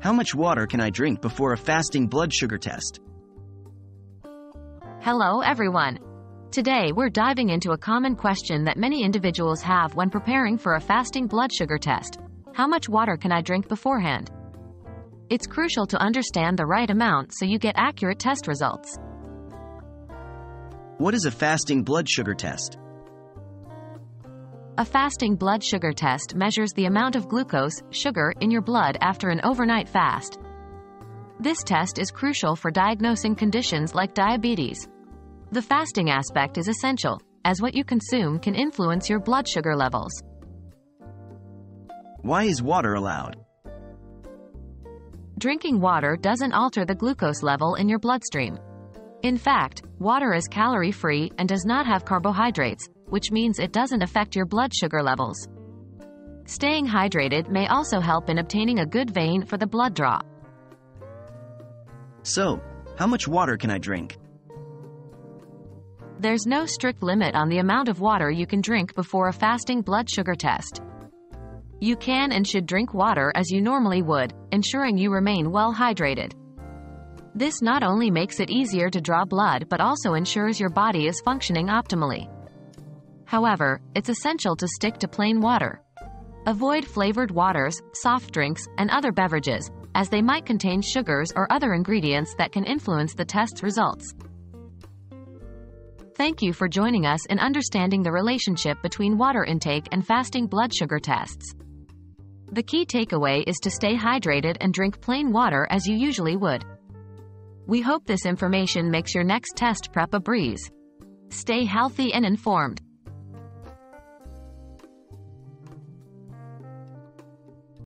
How much water can I drink before a fasting blood sugar test? Hello, everyone. Today, we're diving into a common question that many individuals have when preparing for a fasting blood sugar test How much water can I drink beforehand? It's crucial to understand the right amount so you get accurate test results. What is a fasting blood sugar test? A fasting blood sugar test measures the amount of glucose, sugar, in your blood after an overnight fast. This test is crucial for diagnosing conditions like diabetes. The fasting aspect is essential, as what you consume can influence your blood sugar levels. Why is water allowed? Drinking water doesn't alter the glucose level in your bloodstream. In fact, water is calorie free and does not have carbohydrates, which means it doesn't affect your blood sugar levels. Staying hydrated may also help in obtaining a good vein for the blood draw. So, how much water can I drink? There's no strict limit on the amount of water you can drink before a fasting blood sugar test. You can and should drink water as you normally would, ensuring you remain well hydrated. This not only makes it easier to draw blood but also ensures your body is functioning optimally. However, it's essential to stick to plain water. Avoid flavored waters, soft drinks, and other beverages, as they might contain sugars or other ingredients that can influence the test's results. Thank you for joining us in understanding the relationship between water intake and fasting blood sugar tests. The key takeaway is to stay hydrated and drink plain water as you usually would. We hope this information makes your next test prep a breeze. Stay healthy and informed.